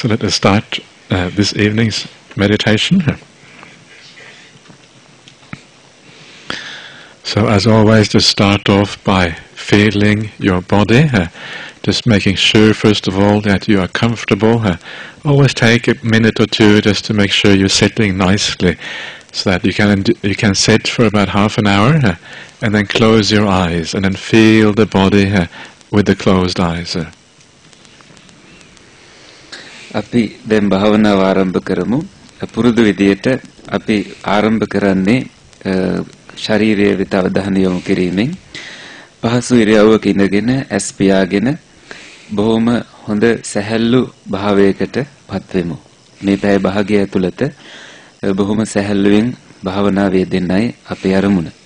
So let us start uh, this evening's meditation. So, as always, just start off by feeling your body, uh, just making sure, first of all, that you are comfortable. Uh, always take a minute or two just to make sure you're sitting nicely, so that you can you can sit for about half an hour, uh, and then close your eyes, and then feel the body uh, with the closed eyes. Uh. අපි දැන් භාවනාව ආරම්භ කරමු. පුරුදු විදියට අපි ආරම්භ කරන්නේ අ, ශරීරයේ වෙත අවධානය යොමු කිරීමෙන් පහසු ඉරියව්වක ඉඳගෙන ඇස් පියාගෙන බොහොම හොඳ සැහැල්ලු භාවයකට පත්වෙමු. මේ පැය භාගය ඇතුළත අ, බොහොම සැහැල්ලුවෙන් භාවනාවේ දෙන්නයි අපේ අරමුණ.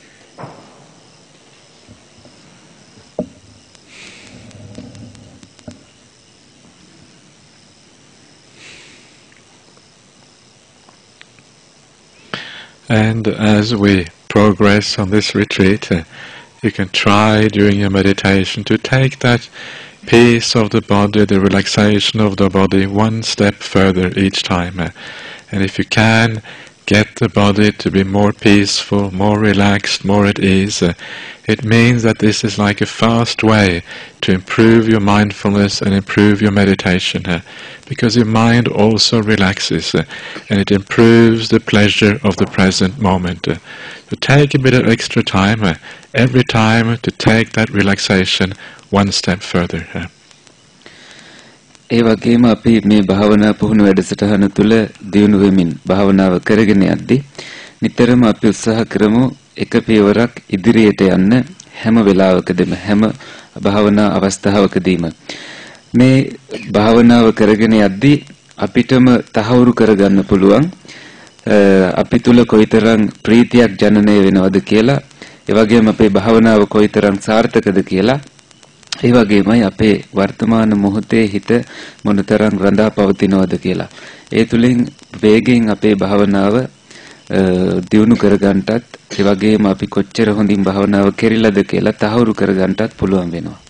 And as we progress on this retreat, uh, you can try during your meditation to take that peace of the body, the relaxation of the body, one step further each time. uh, and if you can, get the body to be more peaceful, more relaxed, more at ease. uh, it means that this is like a fast way to improve your mindfulness and improve your meditation. uh, because your mind also relaxes uh, and it improves the pleasure of the present moment. So take a bit of extra time every time to take that relaxation one step further. Uh. ඒ වගේම අපි මේ භාවනා පුහුණු වැඩසටහන තුළ දියුණු වෙමින් භාවනාව කරගෙන යද්දී නිතරම අපි උත්සාහ කරමු එක පියවරක් ඉදිරියට යන්න හැම වෙලාවකදීම හැම භාවනා අවස්ථාවකදීම මේ භාවනාව කරගෙන යද්දී අපිටම තහවුරු කරගන්න පුළුවන් අ, අපි තුල කොයිතරම් ප්‍රීතියක් ජනනය වෙනවද කියලා ඒ වගේම අපේ භාවනාව කොයිතරම් සාර්ථකද කියලා ඒ වගේමයි අපේ වර්තමාන මොහොතේ හිත මොනතරම් රඳා පවතිනවද කියලා. ඒ තුලින් වේගෙන් අපේ භාවනාව අ, දියුණු කරගන්නටත් ඒ වගේම අපි කොච්චර හොඳින් භාවනාව කෙරිලාද කියලා තහවුරු කරගන්නටත් පුළුවන් වෙනවා.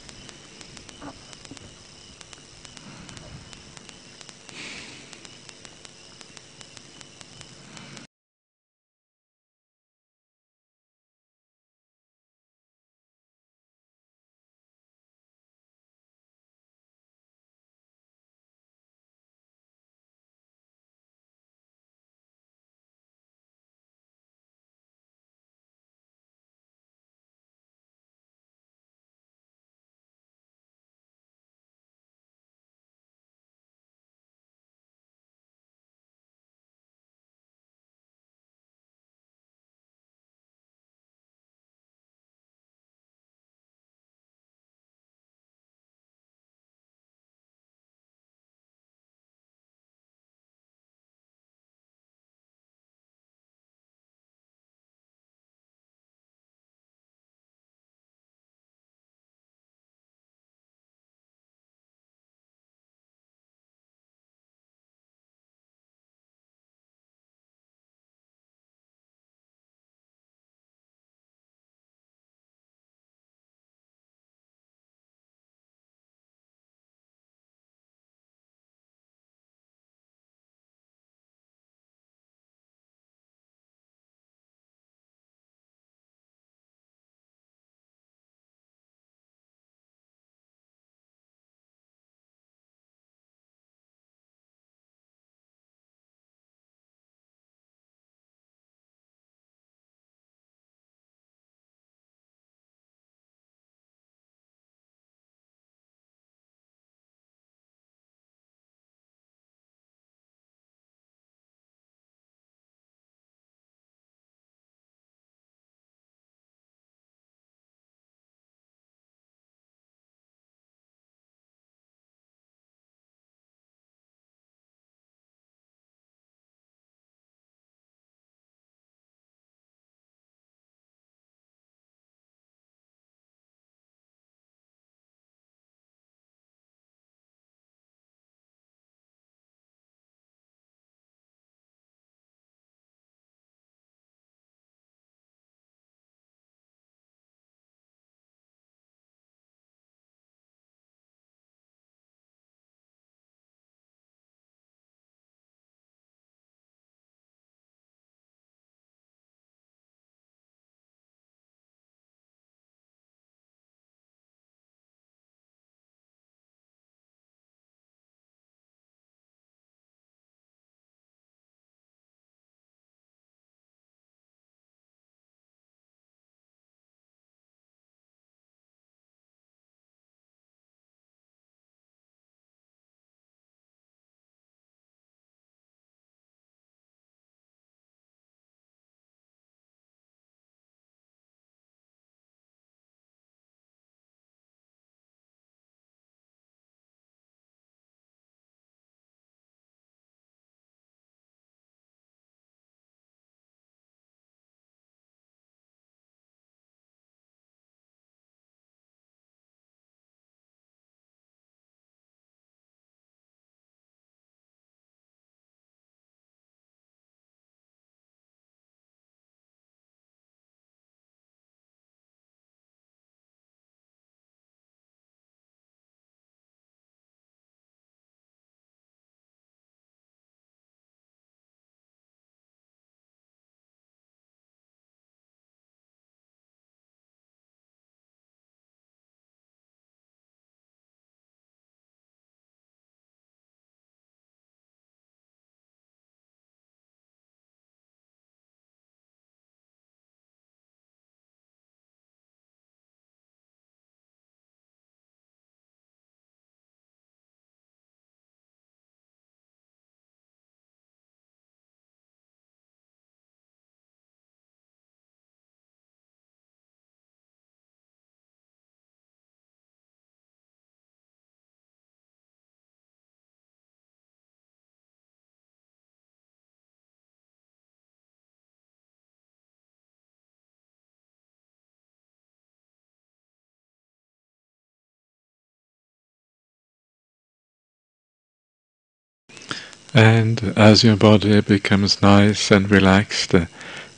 And as your body becomes nice and relaxed, uh,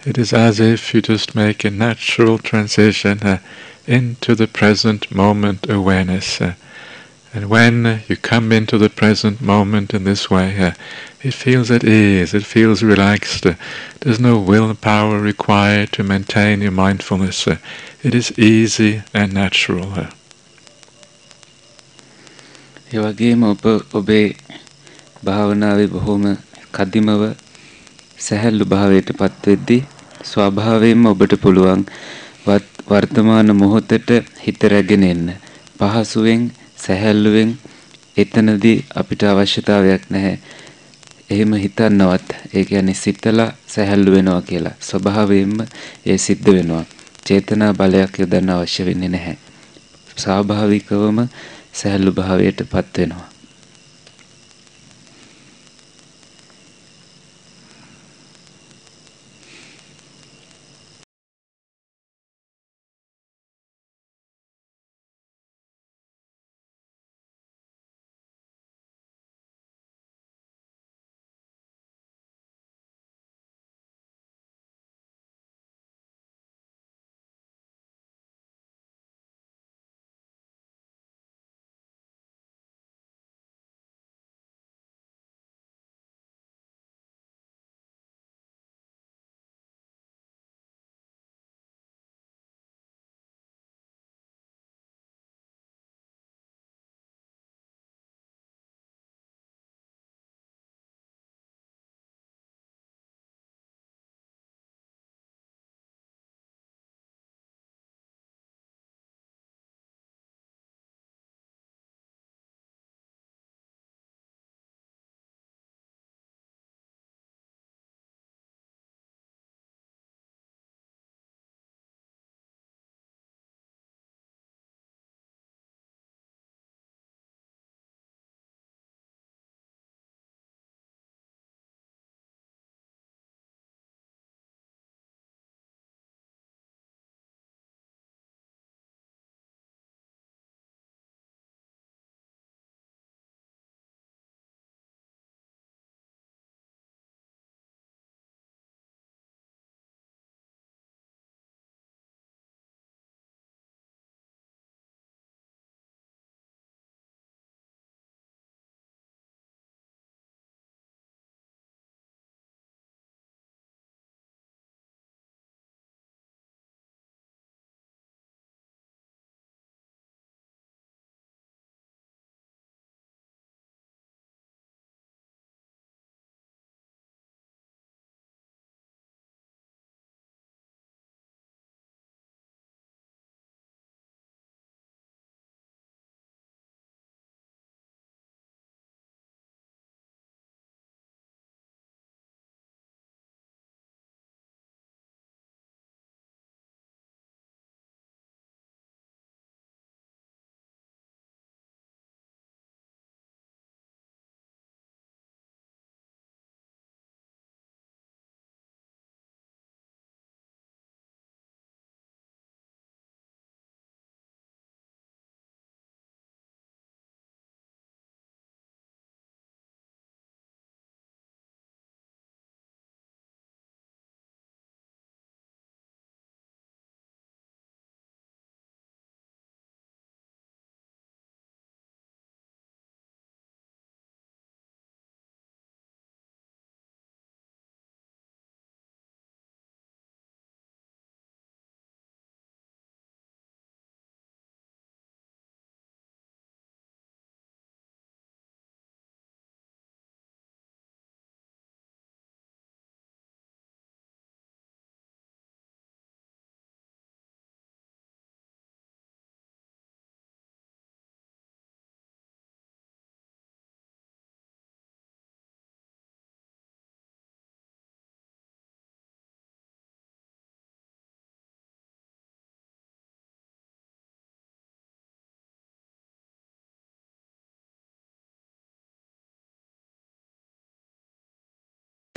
it is as if you just make a natural transition uh, into the present moment awareness. Uh, and when you come into the present moment in this way, uh, it feels at ease, it feels relaxed. Uh, there's no willpower required to maintain your mindfulness. it is easy and natural. Iwagimo භාවනාවේ බොහොම කදිමව සැහැල්ලු භාවයට පත්වෙද්දී ස්වභාවයෙන්ම ඔබට පුළුවන් වර්තමාන මොහොතට හිත රැගෙන එන්න. පහසුවෙන් සැහැල්ලුවෙන් එතනදී අපිට අවශ්‍යතාවයක් නැහැ. එහෙම හිතන්නවත් ඒ කියන්නේ සිතලා සැහැල්ලු වෙනවා කියලා. ස්වභාවයෙන්ම ඒ සිද්ධ වෙනවා. චේතනා බලයක් යොදන්න අවශ්‍ය වෙන්නේ නැහැ. ස්වාභාවිකවම සැහැල්ලු භාවයටපත් වෙනවා.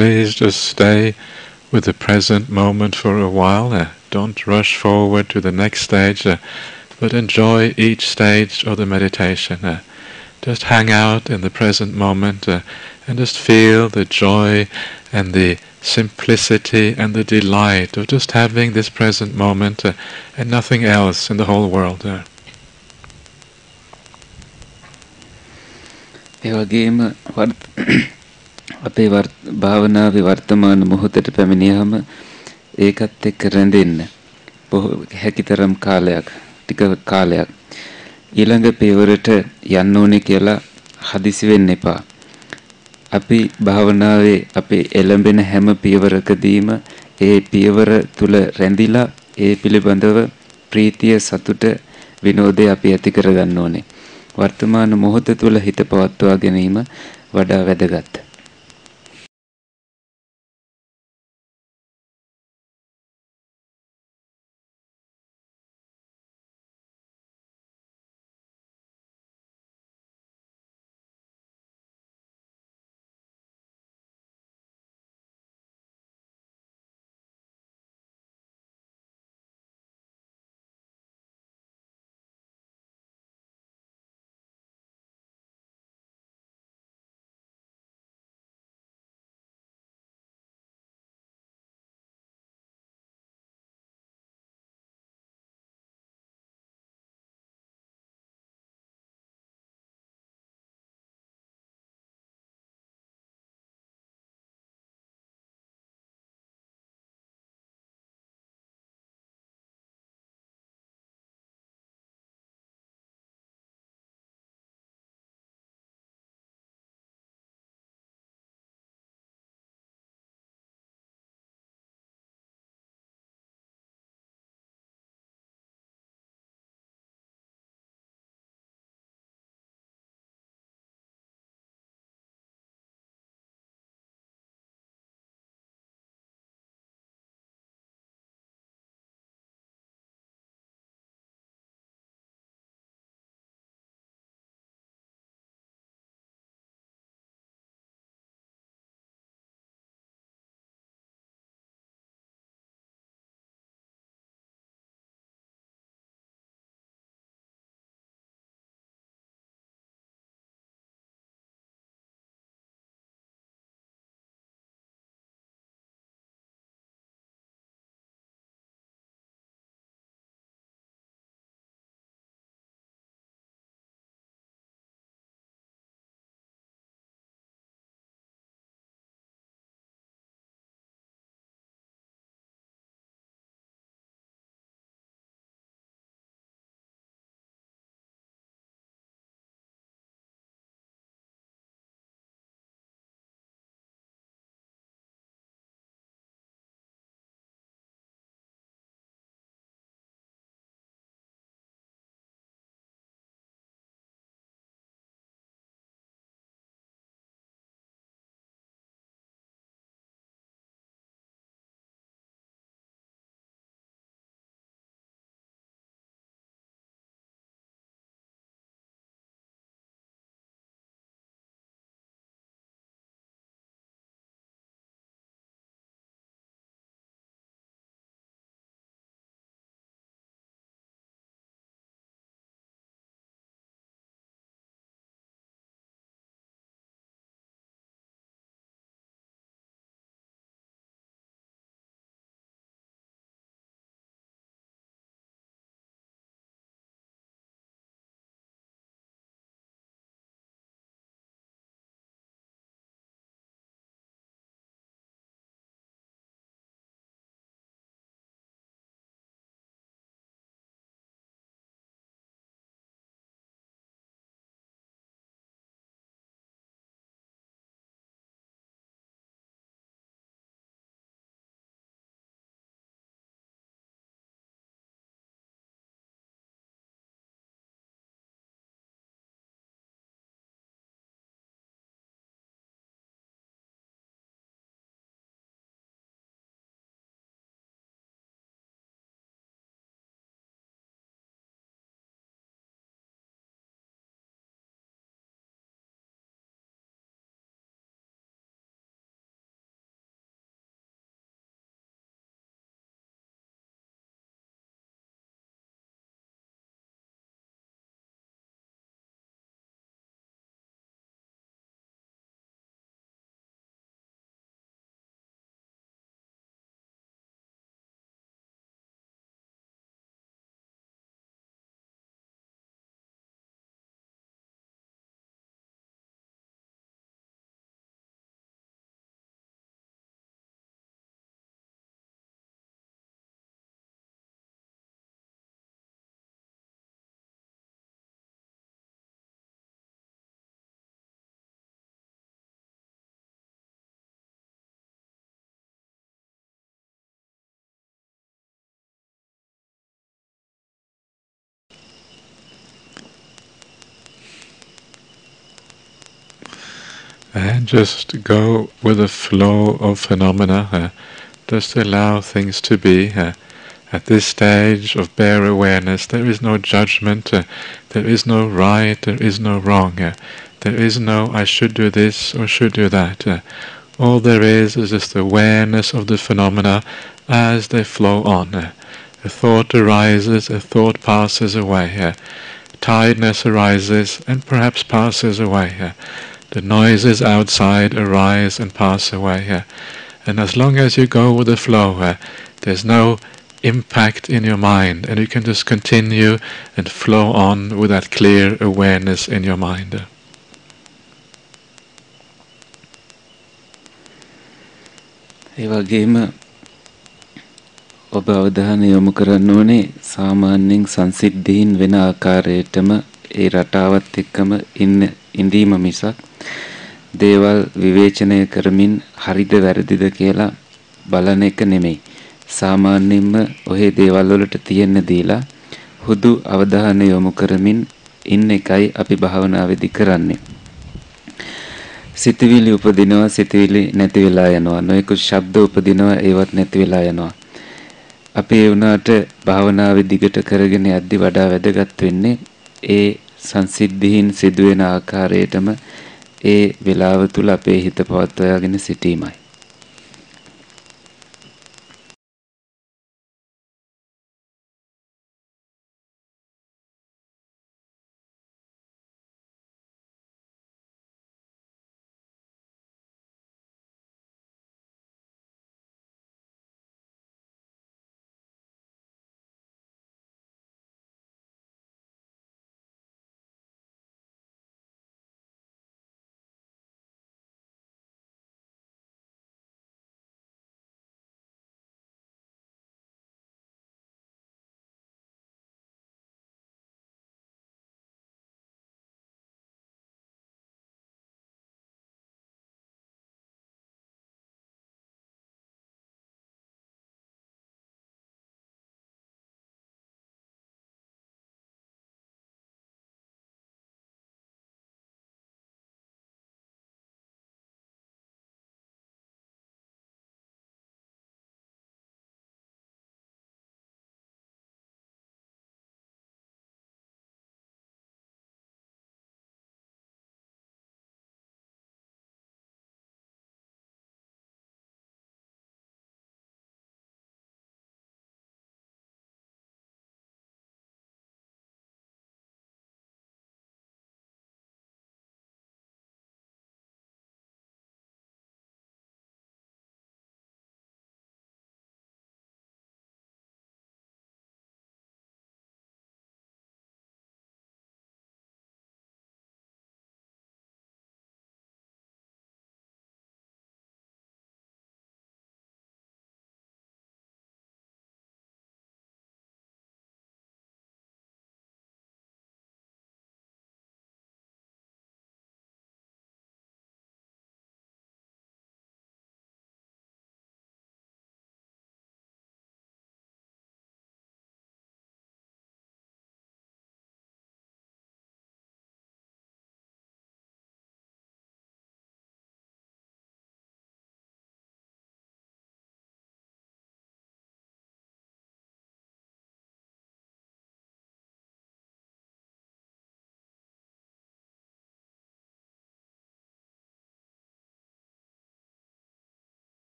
Please just stay with the present moment for a while. Uh, don't rush forward to the next stage, uh, but enjoy each stage of the meditation. Uh, just hang out in the present moment. Uh, and just feel the joy and the simplicity and the delight of just having this present moment uh, and nothing else in the whole world. Uh. ඒ වගේම අපේ භාවනාවේ වර්තමාන මොහොතට පැමිණියහම ඒකත් එක්ක රැඳෙන්න හැකිතරම් කාලයක් ටික කාලයක් ඊළඟ පියවරට යන්න ඕනේ කියලා හදිසි වෙන්න එපා. අපි භාවනාවේ අපේ එළඹෙන හැම පියවරකදීම ඒ පියවර තුල රැඳිලා ඒ පිළිබඳව ප්‍රීතිය සතුට විනෝදය අපි ඇති කරගන්න ඕනේ. වර්තමාන මොහොත තුල හිත පවත්වා ගැනීම වඩා වැදගත්. And just go with the flow of phenomena. Uh, just allow things to be. Uh, at this stage of bare awareness, there is no judgment, uh, there is no right, there is no wrong, there is no I should do this or should do that. All there is is just awareness of the phenomena as they flow on. A thought arises, a thought passes away. Tiredness arises and perhaps passes away. Uh, the noises outside arise and pass away. Uh, and as long as you go with the flow, uh, there's no impact in your mind, and you can just continue and flow on with that clear awareness in your mind. ඒ වගේම ඔබ අවධානය යොමු කරන්න ඕනේ සාමාන්‍යයෙන් සංසිද්ධීන් වෙන ආකාරයටම ඒ රටාවත් එක්කම ඉන්න ඉඳීම මිසක් දේවල් විවේචනය කරමින් හරිද වැරදිද කියලා බලන එක නෙමෙයි. සාමාන්‍යයෙන්ම ඔහේ දේවල් වලට තියෙන්න දීලා හුදු අවධානය යොමු කරමින් ඉන්න එකයි අපි භාවනාවේදී කරන්නේ. සිතවිලි උපදිනවා සිතවිලි නැති වෙලා යනවා නොයෙකුත් ශබ්ද උපදිනවා ඒවත් නැති වෙලා යනවා අපි ඒ වුණාට භාවනාවේ දිගට කරගෙන යද්දි වඩා වැදගත් වෙන්නේ ඒ සංසිද්ධීන් සිදුවෙන ආකාරයටම ඒ වේලාව තුල අපේ හිත පවත්වාගෙන සිටීමයි.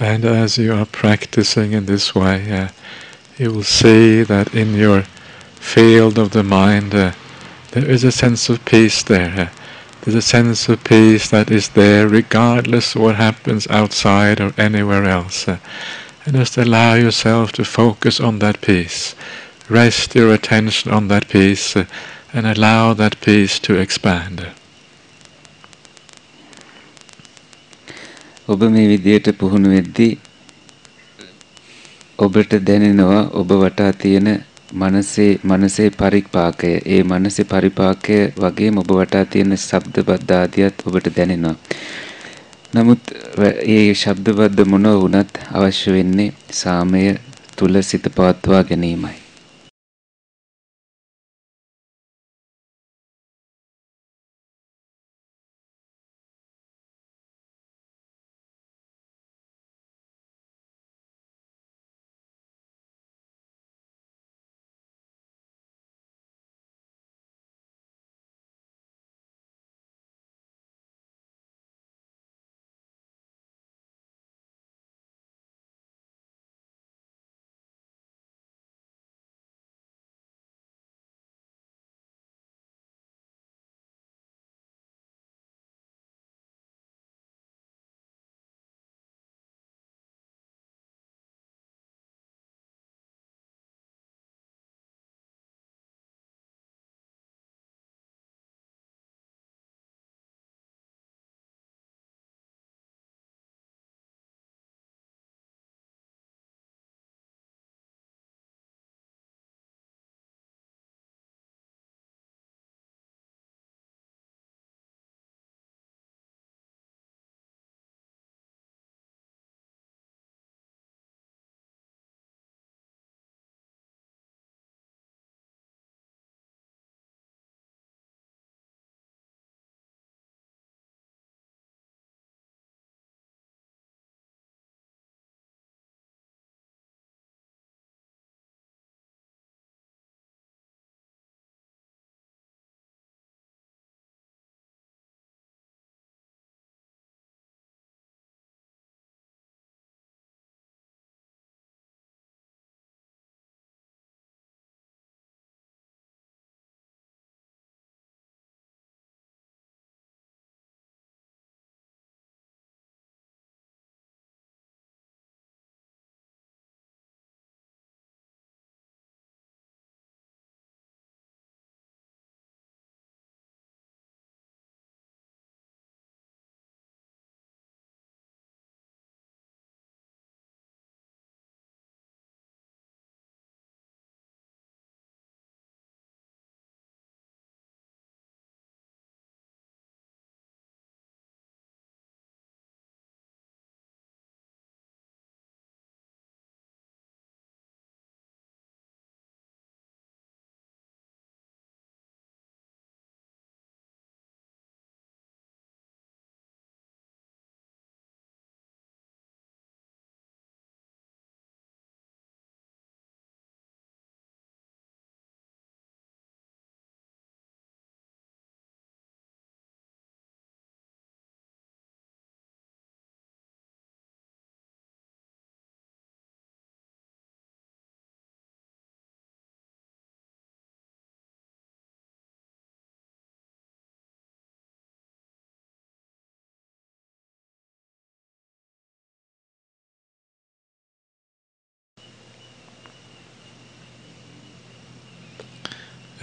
And as you are practicing in this way, uh, you will see that in your field of the mind uh, there is a sense of peace there. Uh, there's a sense of peace that is there regardless of what happens outside or anywhere else. Uh, and just allow yourself to focus on that peace. Rest your attention on that peace uh, and allow that peace to expand. ඔබ මේ විදියට පුහුණු වෙද්දී ඔබට දැනෙනවා ඔබ වටා තියෙන මනසේ මනසේ පරිපාකය ඒ මනසේ පරිපාකය වගේම ඔබ වටා තියෙන ශබ්ද බද්ධ ආදියත් ඔබට දැනෙනවා. නමුත් ඒ ශබ්ද බද්ධ මොන වුණත් අවශ්‍ය වෙන්නේ සාමය තුල සිත පවත්වා ගැනීමයි.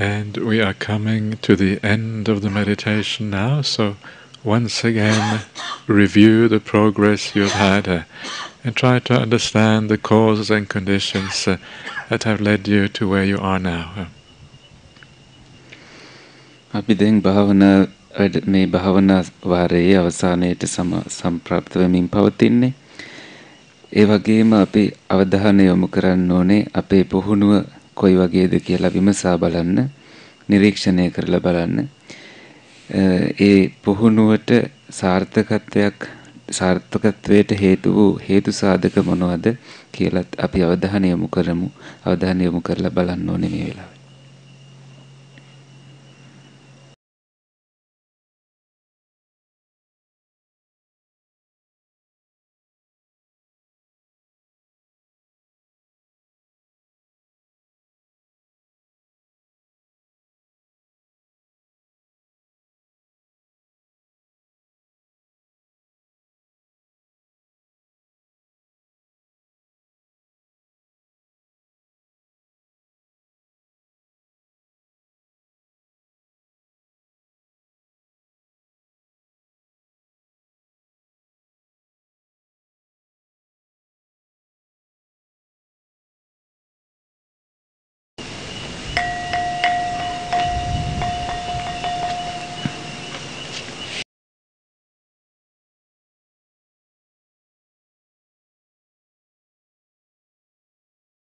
And we are coming to the end of the meditation now, so once again review the progress you've had uh, and try to understand the causes and conditions uh, that have led you to where you are now. අපි දැන් භාවනා මේ භාවනා වාරයේ අවසානයේට සම්ප්‍රාප්ත වෙමින් පවතින්නේ. ඒ වගේම අපි අවධානය යොමු කරන්න ඕනේ අපේ පුහුණුව කොයි වගේද කියලා විමසා බලන්න නිරීක්ෂණය කරලා බලන්න. ඒ පුහුණුවට සාර්ථකත්වයක් සාර්ථකත්වයට හේතු වූ හේතු සාධක මොනවද කියලත් අපි අවධානය යොමු කරමු. අවධානය යොමු කරලා බලන්න ඕනේ මේ වෙලාවේ.